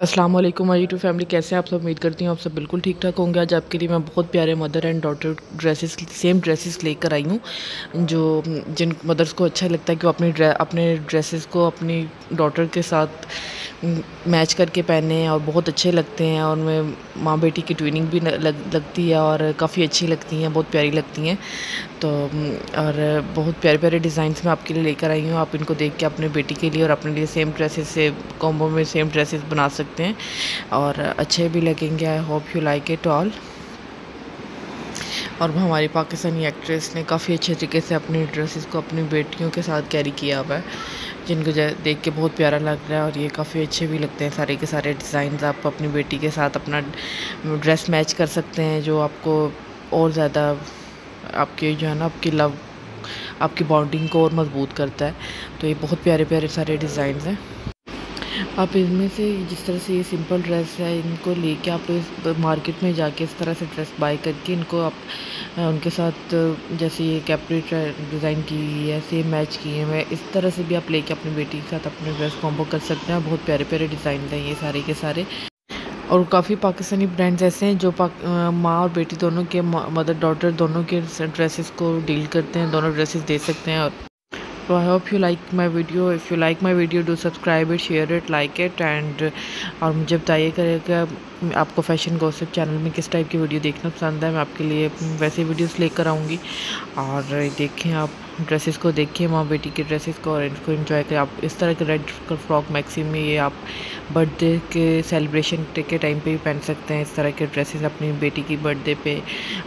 अस्सलाम वालेकुम to family कैसे हैं आप सब? उम्मीद करती हूँ आप सब बिल्कुल ठीक ठाक होंगे। आज आपके लिए मैं बहुत प्यारे mother and daughter dresses same dresses लेकर आई हूँ जो जिन मदर्स को अच्छा लगता है कि वो अपनी ड्रे, अपने ड्रेसेस को अपनी डॉटर के साथ मैच करके पहने हैं और बहुत अच्छे लगते हैं और उनमें माँ बेटी की ट्विनिंग भी लग, लगती है और काफ़ी अच्छी लगती हैं बहुत प्यारी लगती हैं। तो और बहुत प्यारे प्यारे डिज़ाइंस मैं आपके लिए लेकर आई हूँ आप इनको देख के अपने बेटी के लिए और अपने लिए सेम ड्रेसेस से कॉम्बो में सेम ड्रेसेस बना सकते हैं। और अच्छे भी लगेंगे I hope you like it all और हमारी पाकिस्तानी एक्ट्रेस ने काफ़ी अच्छे तरीके से अपनी ड्रेसेस को अपनी बेटियों के साथ कैरी किया हुआ है, जिनको देख के बहुत प्यारा लग रहा है और ये काफ़ी अच्छे भी लगते हैं सारे के सारे डिज़ाइन आप अपनी बेटी के साथ अपना ड्रेस मैच कर सकते हैं, जो आपको और ज़्यादा आपके जो है ना, आपकी लव, आपकी बॉन्डिंग को और मज़बूत करता है। तो ये बहुत प्यारे प्यारे सारे डिज़ाइन हैं। आप इनमें से जिस तरह से ये सिंपल ड्रेस है, इनको लेके आप इस मार्केट में जाके इस तरह से ड्रेस बाय करके इनको आप उनके साथ जैसे ये कैपरी डिज़ाइन की हुई है सेम मैच की है, मैं इस तरह से भी आप लेके अपनी बेटी के साथ अपने ड्रेस कॉम्बो कर सकते हैं। बहुत प्यारे प्यारे डिज़ाइन हैं ये सारे के सारे। और काफ़ी पाकिस्तानी ब्रांड्स ऐसे हैं जो माँ और बेटी दोनों के मदर डॉटर दोनों के ड्रेसेस को डील करते हैं, दोनों ड्रेसेस दे सकते हैं और तो I hope you like my video if you like my video do subscribe it share it like it and और मुझे बताइए करेगा, आपको फ़ैशन गॉसिप चैनल में किस टाइप की वीडियो देखना पसंद है, मैं आपके लिए वैसे वीडियोज़ लेकर आऊँगी। और देखें आप ड्रेसेस को देखिए माँ बेटी के ड्रेसेस को और इनको इन्जॉय करें। आप इस तरह के रेड फ्रॉक मैक्सिम में ये आप बर्थडे के सेलिब्रेशन के टाइम पे भी पहन सकते हैं। इस तरह के ड्रेसेस अपनी बेटी की बर्थडे पे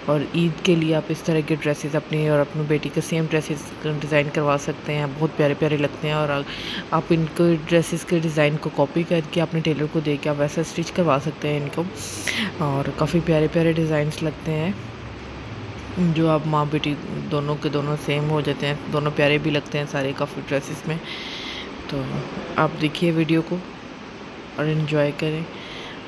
और ईद के लिए आप इस तरह के ड्रेसेस अपनी और अपनी बेटी के सेम ड्रेसेस डिज़ाइन करवा सकते हैं। बहुत प्यारे प्यारे लगते हैं और आप इनको ड्रेसेस के डिज़ाइन को कॉपी करके अपने टेलर को दे के आप वैसा स्टिच करवा सकते हैं इनको। और काफ़ी प्यारे प्यारे डिज़ाइंस लगते हैं। जो आप माँ बेटी दोनों के दोनों सेम हो जाते हैं, दोनों प्यारे भी लगते हैं सारे काफ़ी ड्रेसेस में। तो आप देखिए वीडियो को और इन्जॉय करें।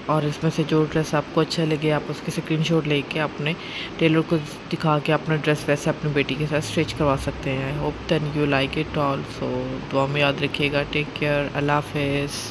और इसमें से जो ड्रेस आपको अच्छा लगे, आप उसके स्क्रीनशॉट लेके अपने टेलर को दिखा के अपना ड्रेस वैसे अपनी बेटी के साथ स्टिच करवा सकते हैं। I hope then you like it all so दुआ में याद रखिएगा। टेक केयर अल्लाह हाफिज़।